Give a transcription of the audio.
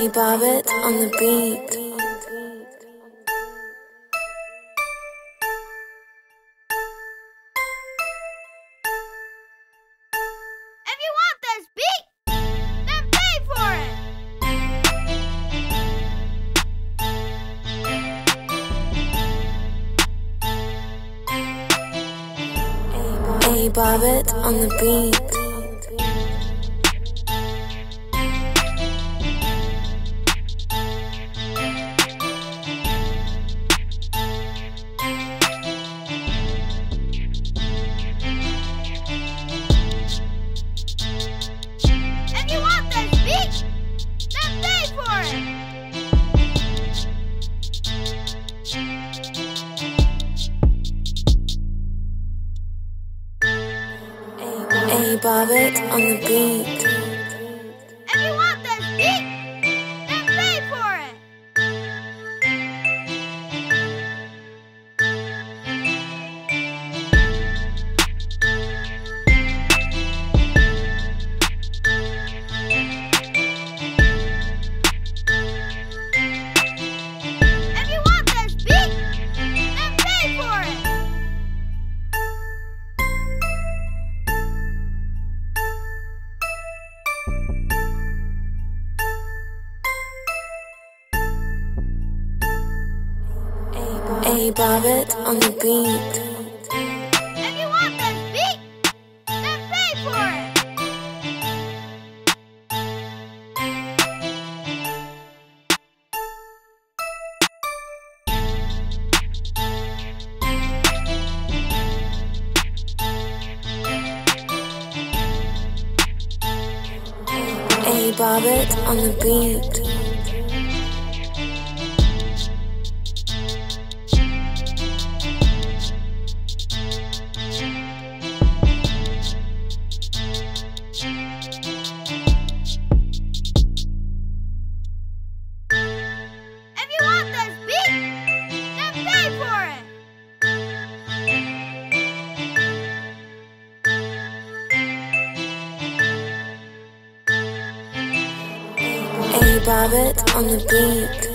A Bobbit on the beat. If you want this beat, then pay for it. A Bobbit on the beat. A Bobbit on the beat. If you want this beat, A Bobbit on the beat. If you want this beat, then pay for it. A Bobbit on the beat. A Bobbit on the beat.